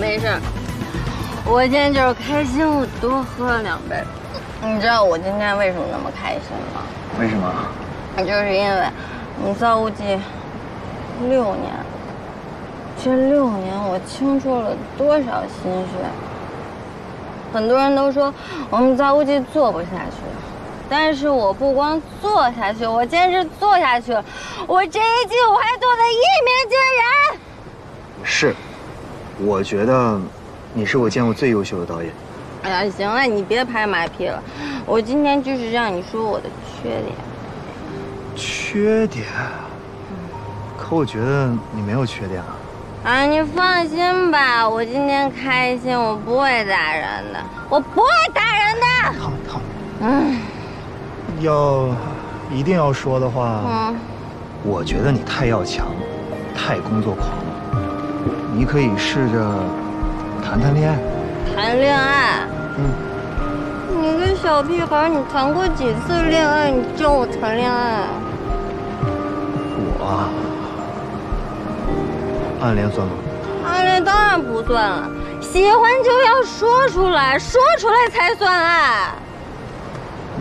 没事，我今天就是开心，我多喝了两杯。你知道我今天为什么那么开心吗？为什么？就是因为你造物记六年，这六年我倾注了多少心血。很多人都说我们造物记做不下去，但是我不光做下去，我坚持做下去了。我这一季我还做的一鸣惊人。是，我觉得你是我见过最优秀的导演。哎呀，行了，你别拍马屁了。我今天就是让你说我的缺点。缺点？可我觉得你没有缺点啊。啊，你放心吧，我今天开心，我不会打人的，我不会打人的。好，好。嗯，要一定要说的话，嗯，我觉得你太要强，太工作狂了。你可以试着谈谈恋爱。谈恋爱？嗯。你个小屁孩，你谈过几次恋爱？你教我谈恋爱？我。暗恋算吗？暗恋当然不算了，喜欢就要说出来，说出来才算爱。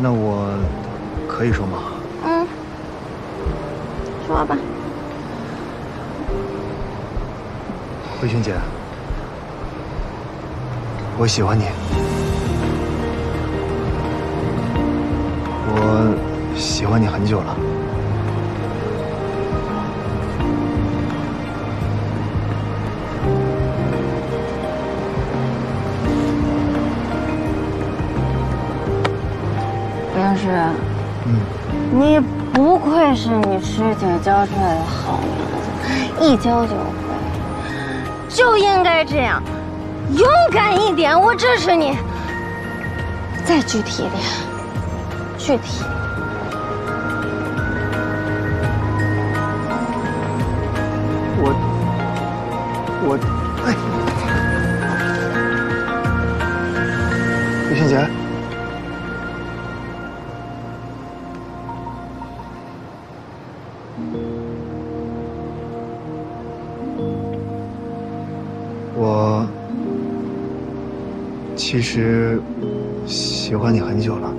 那我可以说吗？嗯，说吧。慧君姐，我喜欢你，我喜欢你很久了。是，嗯，你不愧是你师姐教出来的好苗子，一教就会，就应该这样，勇敢一点，我支持你。再具体一点，具体。我，我，其实喜欢你很久了。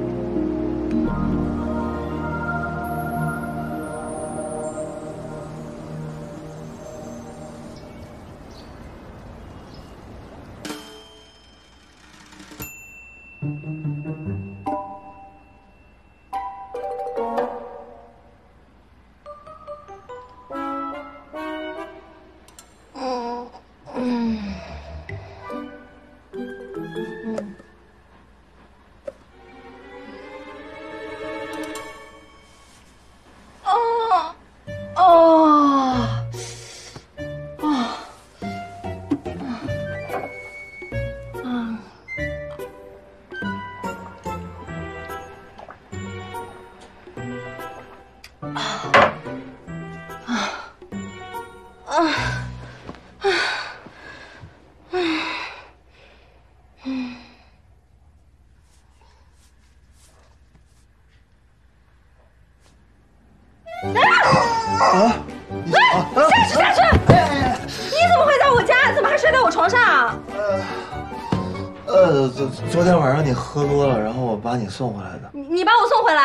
昨昨天晚上你喝多了，然后我把你送回来的。你你把我送回来？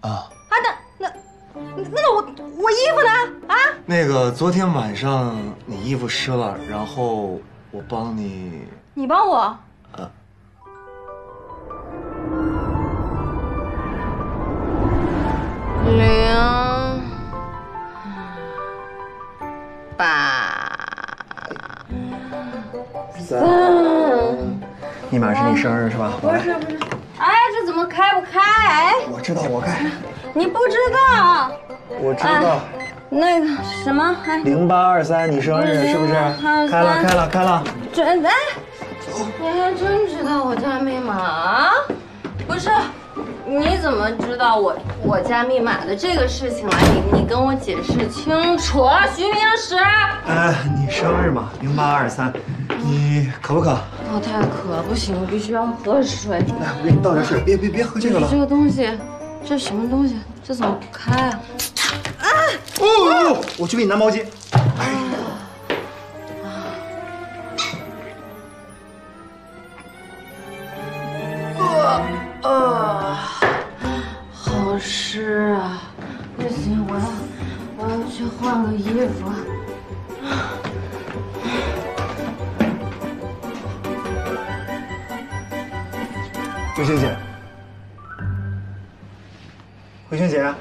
啊啊！那那那我我衣服呢？啊？那个昨天晚上你衣服湿了，然后我帮你。你帮我？呃。零八三。密码是你生日是吧？不是不是，哎，这怎么开不开？哎，我知道，我开。你不知道？我知道。那个什么，零八二三，你生日是不是？开了开了开了。真的？你还真知道我家密码？不是，你怎么知道我我家密码的这个事情啊？你你跟我解释清楚，徐明石。哎，你生日嘛，零八二三。你渴不渴？我太渴，不行，我必须要喝水。来，我给你倒点水。别别别喝这个了。这个东西，这什么东西？这怎么不开啊？啊！哦，我去给你拿毛巾。一日佛。慧心姐，慧心姐。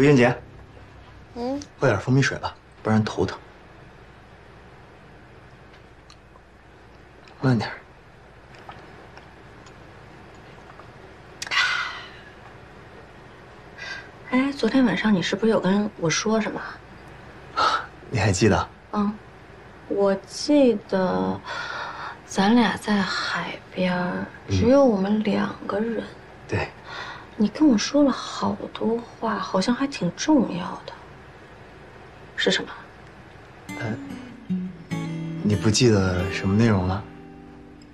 慧心姐，嗯，喝点蜂蜜水吧，不然头疼。慢点。哎，昨天晚上你是不是有跟我说什么？你还记得？嗯，我记得，咱俩在海边，只有我们两个人。对。你跟我说了好多话，好像还挺重要的。是什么？呃，你不记得什么内容了？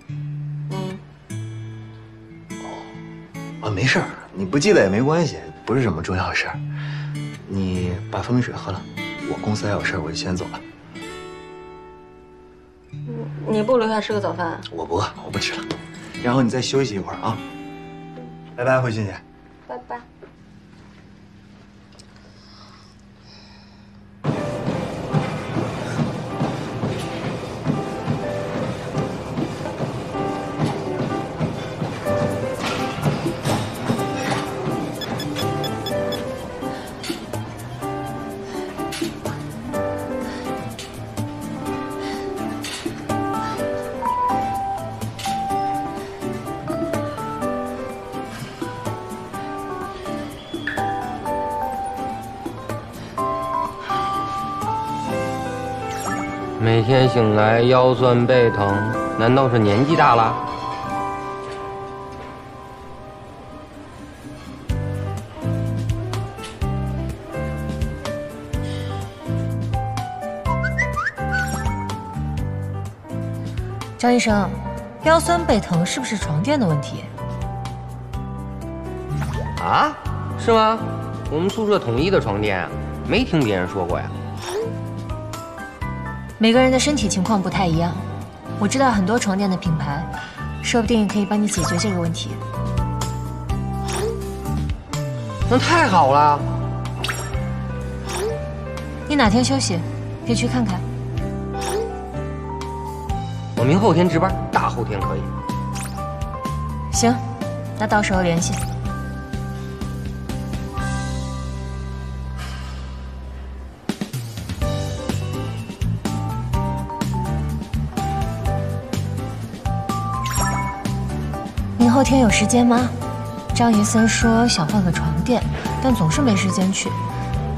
嗯。哦，啊，没事儿，你不记得也没关系，不是什么重要事儿。你把蜂蜜水喝了，我公司还有事儿，我就先走了。你不留下吃个早饭？我不饿，我不吃了。然后你再休息一会儿啊。拜拜，慧心姐。拜拜。天醒来腰酸背疼，难道是年纪大了？张医生，腰酸背疼是不是床垫的问题？啊？是吗？我们宿舍统一的床垫，没听别人说过呀。每个人的身体情况不太一样，我知道很多床垫的品牌，说不定可以帮你解决这个问题。那太好了！你哪天休息，可以去看看。我明后天值班，大后天可以。行，那到时候联系。后天有时间吗？张医生说想换个床垫，但总是没时间去。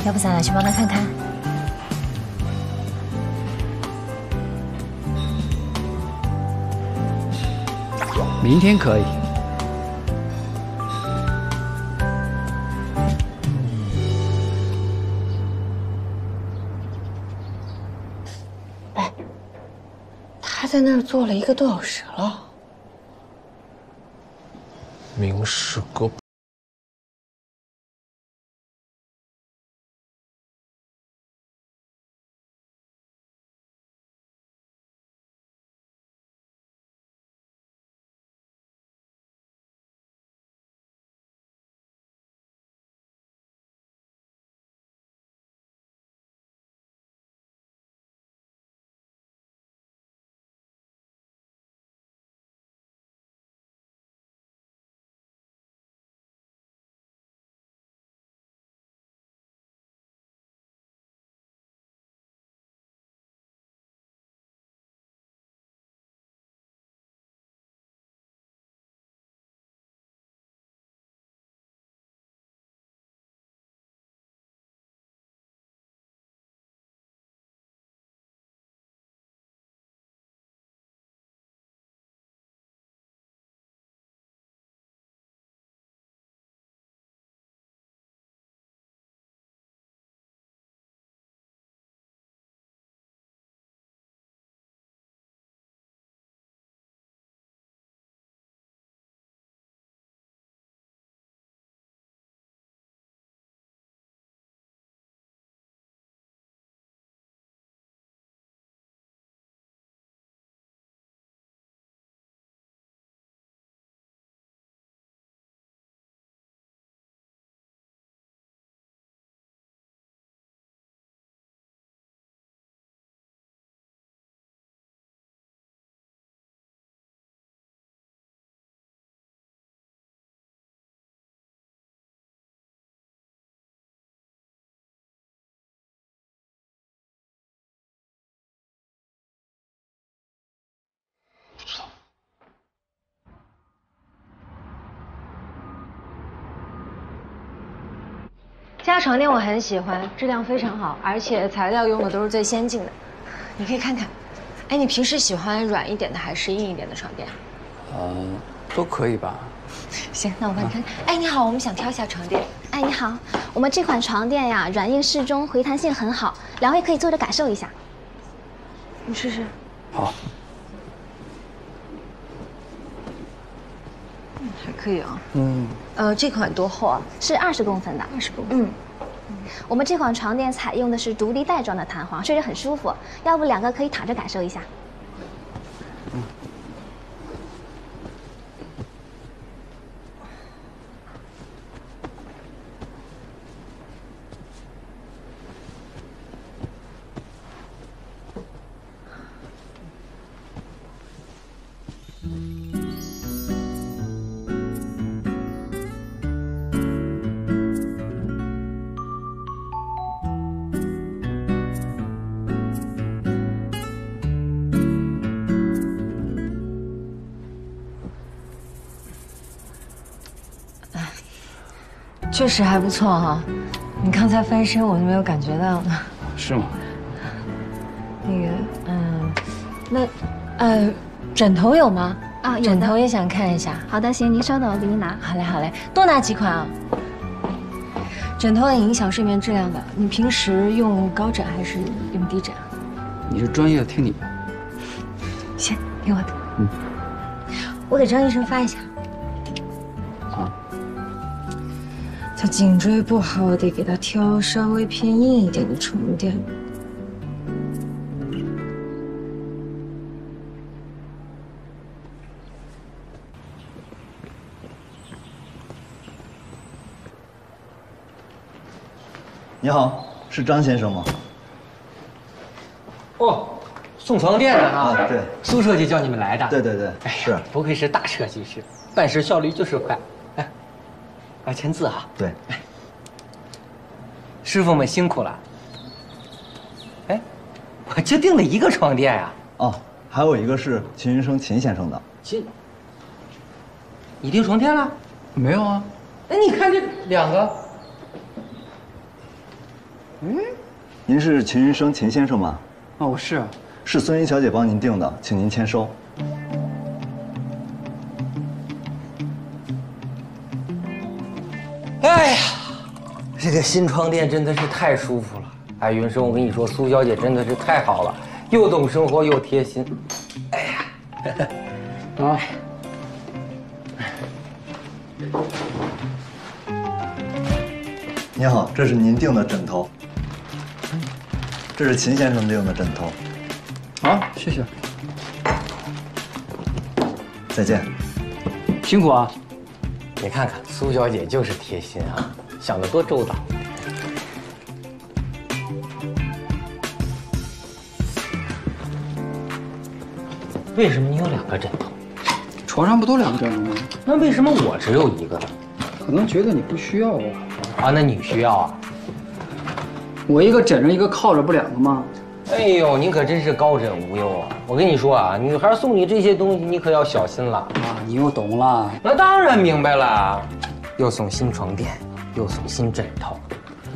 要不咱俩去帮他看看？明天可以。哎，他在那儿坐了一个多小时了。明是个家床垫我很喜欢，质量非常好，而且材料用的都是最先进的。你可以看看。哎，你平时喜欢软一点的还是硬一点的床垫？呃，都可以吧。行，那我帮你看。哎，你好，我们想挑一下床垫。哎，你好，我们这款床垫呀，软硬适中，回弹性很好，两位可以坐着感受一下。你试试。好。嗯，还可以啊。嗯。呃，这款多厚啊？是二十公分的。二十公分。嗯。我们这款床垫采用的是独立袋装的弹簧，睡着很舒服。要不两个可以躺着感受一下。确实还不错哈，你刚才翻身我都没有感觉到呢。是吗？那个，嗯，那，呃，枕头有吗？啊，有枕头也想看一下。好的，行，您稍等，我给您拿。好嘞，好嘞，多拿几款啊。枕头很影响睡眠质量的，你平时用高枕还是用低枕啊？你是专业的，听你的。行，听我的。嗯。我给张医生发一下。颈椎不好，得给他挑稍微偏硬一点的床垫。你好，是张先生吗？哦，送床垫的啊？对，苏设计叫你们来的。对对对，是。不愧是大设计师，办事效率就是快。来签字啊。对，师傅们辛苦了。哎，我就订了一个床垫呀。哦，还有一个是秦云生秦先生的。秦，你订床垫了？没有啊。哎，你看这两个。嗯，您是秦云生秦先生吗？哦，我是。是孙云小姐帮您订的，请您签收。哎这个新床垫真的是太舒服了！哎，云生，我跟你说，苏小姐真的是太好了，又懂生活又贴心。哎呀，啊！您好，这是您订的枕头。这是秦先生订的枕头。好，谢谢。再见。辛苦啊。你看看苏小姐就是贴心啊，想的多周到。为什么你有两个枕头？床上不都两个枕头吗？那为什么我只有一个呢？可能觉得你不需要吧。啊，那你需要啊？我一个枕着，一个靠着，不两个吗？哎呦，你可真是高枕无忧啊！我跟你说啊，女孩送你这些东西，你可要小心了啊！你又懂了？那当然明白了，又送新床垫，又送新枕头。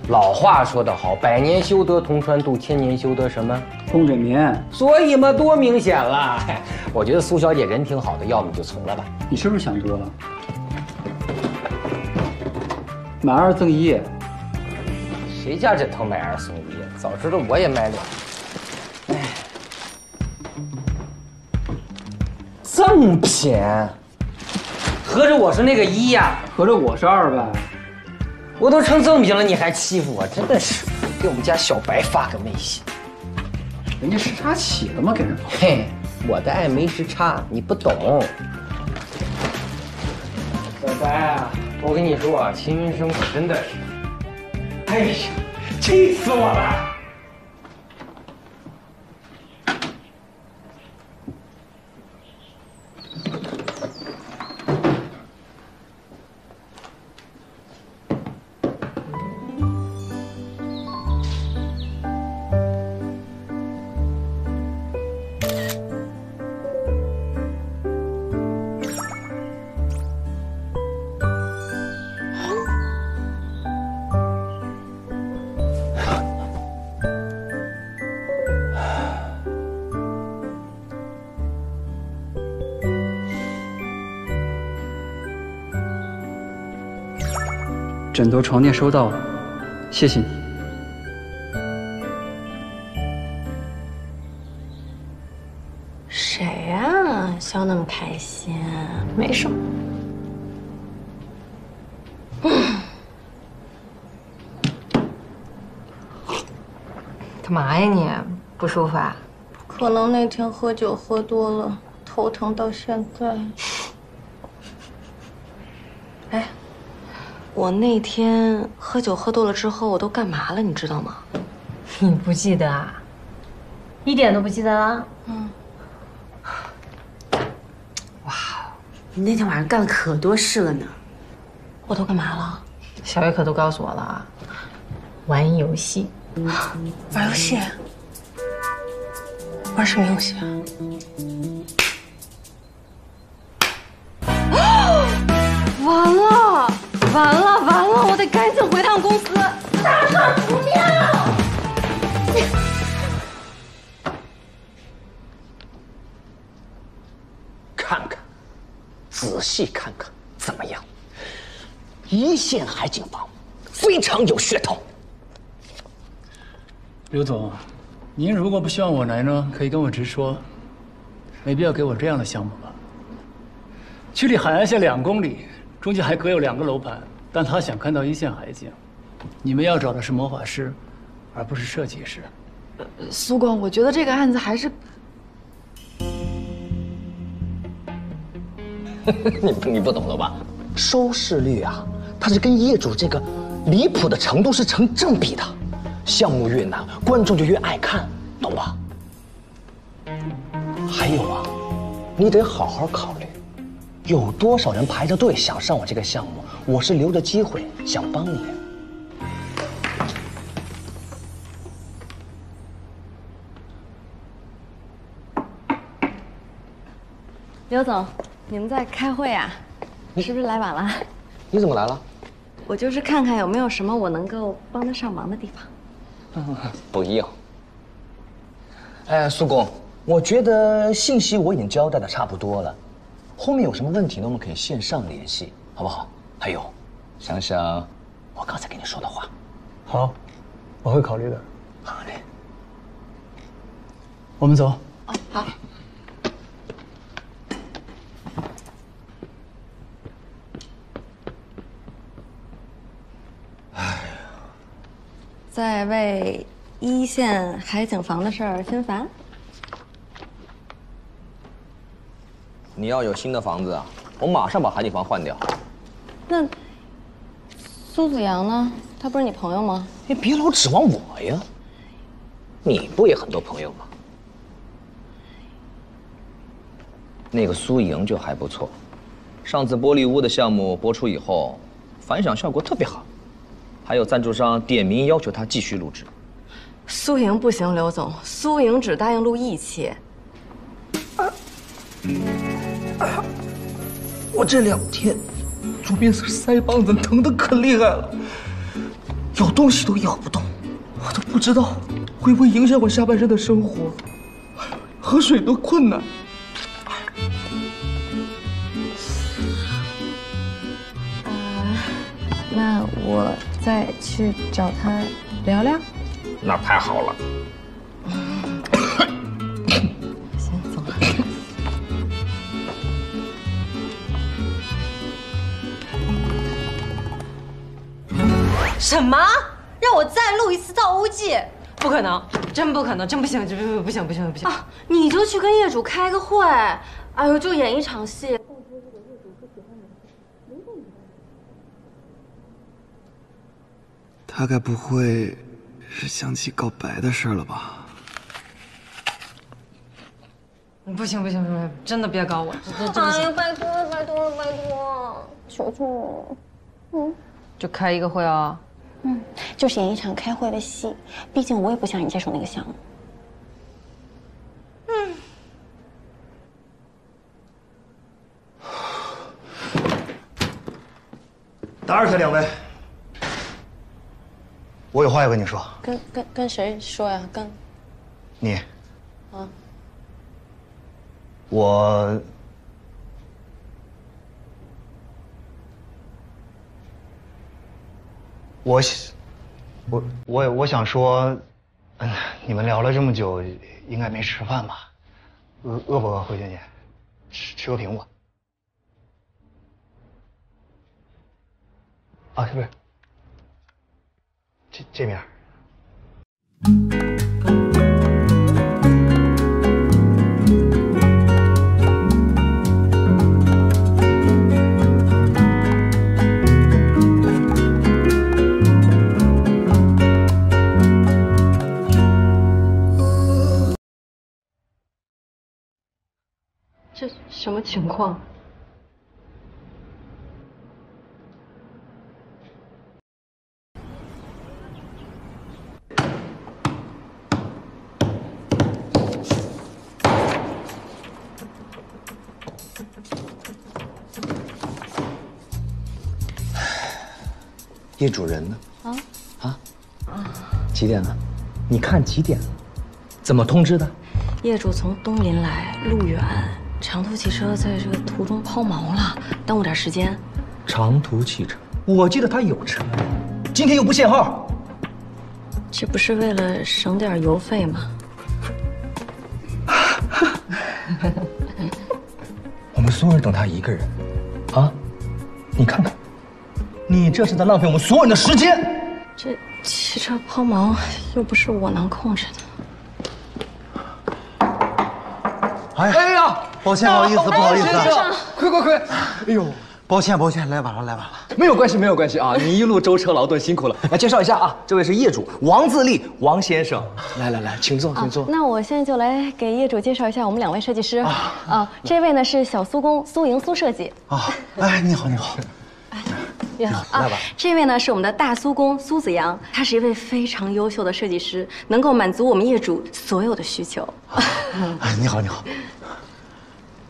老话说得好，百年修得同船渡，千年修得什么共枕眠。所以嘛，多明显了！我觉得苏小姐人挺好的，要么就从了吧。你是不是想多了？买二赠一，谁家枕头买二送一？早知道我也买两。赠品，合着我是那个一呀？合着我是二呗？我都成赠品了，你还欺负我，真的是！给我们家小白发个微信。人家时差起了吗？给人嘿，我的爱没时差，你不懂。小白啊，我跟你说啊，秦云生可真的是，哎呀，气死我了！枕头、床垫收到了，谢谢你。谁呀？笑那么开心？没什么。干嘛呀你？不舒服啊？可能那天喝酒喝多了，头疼到现在。我那天喝酒喝多了之后，我都干嘛了？你知道吗？你不记得啊？一点都不记得了？嗯。哇，你那天晚上干了可多事了呢。我都干嘛了？小月可都告诉我了啊。玩游戏。玩游戏？玩什么游戏啊？完了，完了，公司，大事不妙！看看，仔细看看，怎么样？一线海景房，非常有噱头。刘总，您如果不希望我来呢，可以跟我直说，没必要给我这样的项目吧。距离海岸线两公里，中间还隔有两个楼盘，但他想看到一线海景。你们要找的是魔法师，而不是设计师。苏光，我觉得这个案子还是 你你不懂了吧？收视率啊，它是跟业主这个离谱的程度是成正比的。项目越难，观众就越爱看，懂吧？还有啊，你得好好考虑，有多少人排着队想上我这个项目？我是留着机会想帮你。刘总，你们在开会啊？你是不是来晚了？你怎么来了？我就是看看有没有什么我能够帮得上忙的地方。不用。哎，苏工，我觉得信息我已经交代的差不多了，后面有什么问题呢？我们可以线上联系，好不好？还有，想想我刚才跟你说的话。好，我会考虑的。好嘞。我们走。哦好。在为一线海景房的事儿心烦？你要有新的房子啊，我马上把海景房换掉。那苏子阳呢？他不是你朋友吗？你别老指望我呀。你不也很多朋友吗？那个苏莹就还不错，上次玻璃屋的项目播出以后，反响效果特别好。还有赞助商点名要求他继续录制。苏莹不行，刘总，苏莹只答应录一期。我这两天左边腮帮子疼得可厉害了，咬东西都咬不动，我都不知道会不会影响我下半身的生活，喝水都困难。啊，那我。再去找他聊聊，那太好了。什么？让我再录一次造屋记？不可能，真不可能，真不行，不不不行不行不行！啊，你就去跟业主开个会，哎呦，就演一场戏。他该不会是想起告白的事了吧？不行不行不行，真的别搞我！哎呀，拜托了拜托了拜托，求求你！嗯，就开一个会啊？嗯，就是演一场开会的戏，毕竟我也不想你接手那个项目。嗯。打扰一下两位。我有话要跟你说。跟跟跟谁说呀？跟你。啊。我我，我我我想说，嗯，你们聊了这么久，应该没吃饭吧？饿饿不饿，慧娟姐？吃吃个苹果。啊，不是？这这边。情况？业主人呢？啊啊几点了？你看几点了？怎么通知的？业主从东林来，路远，长途汽车在这个途中抛锚了，耽误点时间。长途汽车，我记得他有车，今天又不限号，这不是为了省点油费吗？我们所有人等他一个人，啊？你看看，你这是在浪费我们所有人的时间。这汽车抛锚又不是我能控制的。哎呀，抱歉，不好意思，不好意思，快快快！哎呦，抱歉，抱歉，来晚了，来晚了。没有关系，没有关系啊！你一路舟车劳顿，辛苦了。来介绍一下啊，这位是业主王自立，王先生。来来来，请坐，请坐。那我现在就来给业主介绍一下我们两位设计师。啊，这位呢是小苏工苏莹苏设计。啊，哎，你好，你好。你好啊，这位呢是我们的大苏工苏子阳，他是一位非常优秀的设计师，能够满足我们业主所有的需求。哎，你好，你好。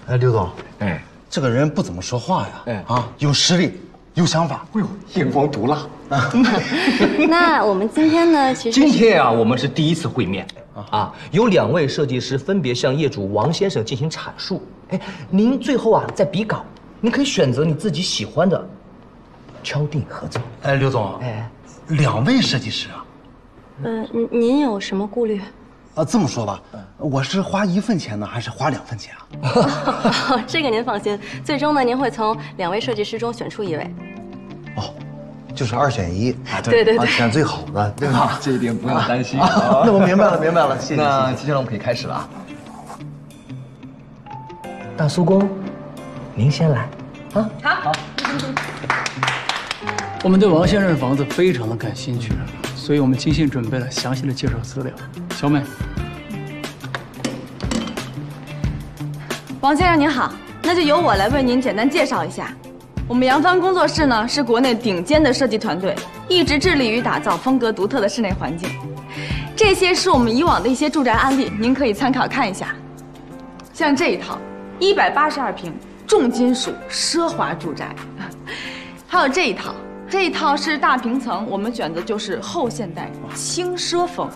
哎，刘总，哎，这个人不怎么说话呀，哎啊，有实力，有想法，哎呦，眼光毒辣啊。那我们今天呢，其实今天啊，我们是第一次会面啊，有两位设计师分别向业主王先生进行阐述。哎，您最后啊在比稿，您可以选择你自己喜欢的。敲定合作。哎，刘总，哎，两位设计师啊。嗯，您您有什么顾虑？啊，这么说吧，我是花一份钱呢，还是花两份钱啊？这个您放心，最终呢，您会从两位设计师中选出一位。哦，就是二选一啊。对对对，选最好的，对吧？这一点不用担心。那我明白了，明白了，谢谢。那接下来我们可以开始了啊。大苏工，您先来。啊，好。好。我们对王先生的房子非常的感兴趣，所以我们精心准备了详细的介绍资料。小美，王先生您好，那就由我来为您简单介绍一下。我们扬帆工作室呢是国内顶尖的设计团队，一直致力于打造风格独特的室内环境。这些是我们以往的一些住宅案例，您可以参考看一下。像这一套，一百八十二平重金属奢华住宅，还有这一套。这一套是大平层，我们选的就是后现代轻奢风。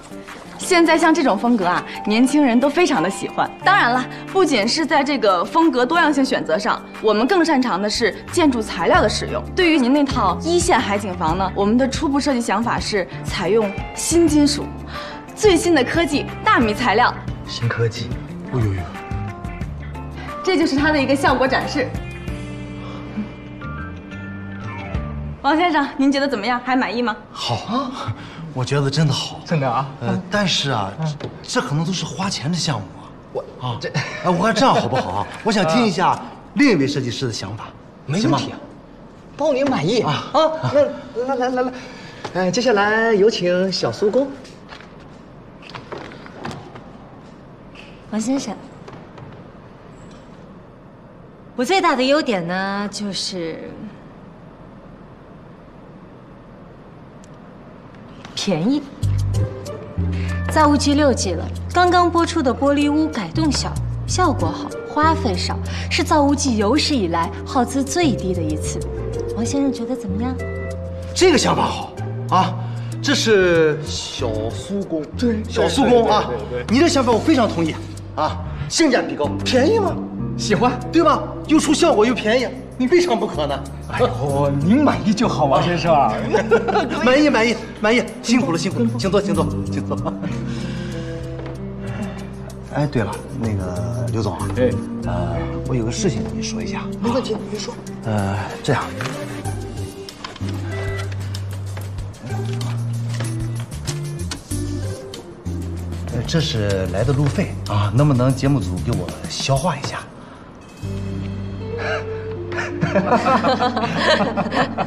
现在像这种风格啊，年轻人都非常的喜欢。当然了，不仅是在这个风格多样性选择上，我们更擅长的是建筑材料的使用。对于您那套一线海景房呢，我们的初步设计想法是采用新金属、最新的科技纳米材料。新科技，哦呦呦！这就是它的一个效果展示。王先生，您觉得怎么样？还满意吗？好啊，我觉得真的好，真的啊。呃，但是啊，这可能都是花钱的项目啊。我啊，这，哎，我看这样好不好啊？我想听一下另一位设计师的想法，没问题啊，包您满意啊。啊，那来来来来，哎，接下来有请小苏工。王先生，我最大的优点呢，就是。便宜，造物季六季了，刚刚播出的玻璃屋改动小，效果好，花费少，是造物季有史以来耗资最低的一次。王先生觉得怎么样？这个想法好啊，这是小苏工，对，小苏工啊，你的想法我非常同意啊，性价比高，便宜吗？喜欢，对吧？又出效果又便宜，你未尝不可呢。哎呦，您满意就好，王先生。满意，满意，满意，辛苦了，辛苦了，请坐，请坐，请坐。哎，对了，那个刘总啊，哎，呃，我有个事情跟你说一下。没问题，你说。呃，这样。呃，这是来的路费啊，能不能节目组给我消化一下？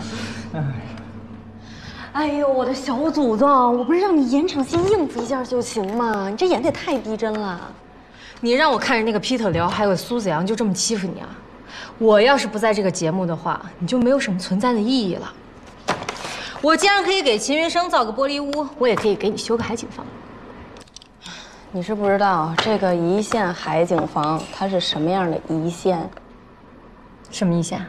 哎呦，我的小祖宗，我不是让你演场戏应付一下就行吗？你这演的也太逼真了。你让我看着那个 Peter 聊，还有苏子阳就这么欺负你啊？我要是不在这个节目的话，你就没有什么存在的意义了。我既然可以给秦云生造个玻璃屋，我也可以给你修个海景房。你是不知道这个一线海景房它是什么样的一线？什么一线？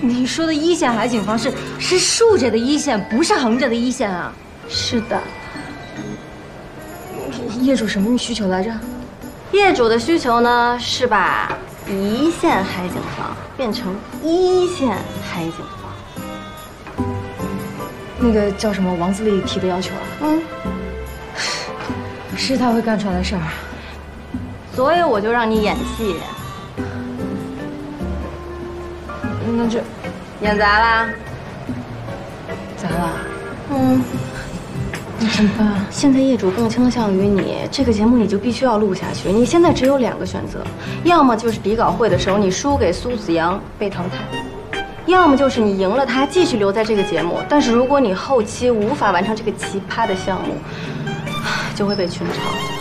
你说的一线海景房是是竖着的一线，不是横着的一线啊？是的。业主什么需求来着？业主的需求呢是把一线海景房变成一线海景房。那个叫什么王自立提的要求啊？嗯，是他会干出来的事儿。所以我就让你演戏。那这演砸啦，砸了。嗯，那怎么办？现在业主更倾向于你，这个节目你就必须要录下去。你现在只有两个选择，要么就是比稿会的时候你输给苏子阳被淘汰，要么就是你赢了他继续留在这个节目。但是如果你后期无法完成这个奇葩的项目，就会被群嘲。